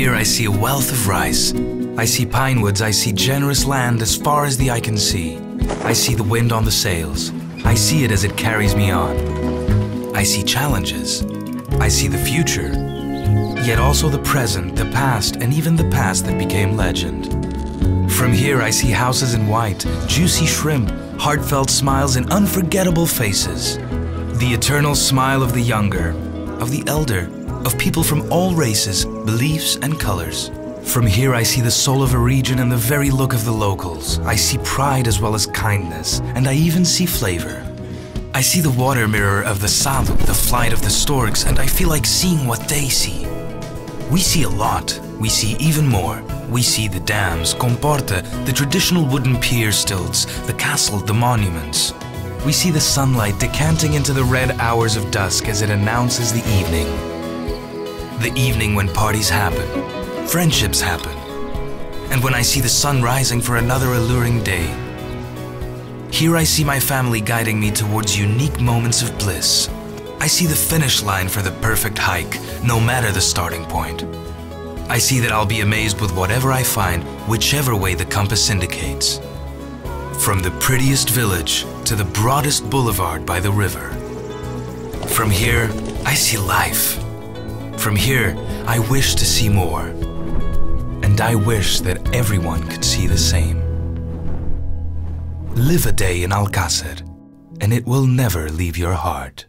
here I see a wealth of rice. I see pine woods, I see generous land as far as the eye can see. I see the wind on the sails. I see it as it carries me on. I see challenges. I see the future. Yet also the present, the past, and even the past that became legend. From here I see houses in white, juicy shrimp, heartfelt smiles, and unforgettable faces. The eternal smile of the younger, of the elder, of people from all races, beliefs, and colors. From here I see the soul of a region and the very look of the locals. I see pride as well as kindness, and I even see flavor. I see the water mirror of the Saluk, the flight of the storks, and I feel like seeing what they see. We see a lot. We see even more. We see the dams, comporta, the traditional wooden pier stilts, the castle, the monuments. We see the sunlight decanting into the red hours of dusk as it announces the evening. The evening when parties happen, friendships happen, and when I see the sun rising for another alluring day. Here I see my family guiding me towards unique moments of bliss. I see the finish line for the perfect hike, no matter the starting point. I see that I'll be amazed with whatever I find, whichever way the compass indicates. From the prettiest village to the broadest boulevard by the river. From here, I see life. From here, I wish to see more. And I wish that everyone could see the same. Live a day in Alcácer, and it will never leave your heart.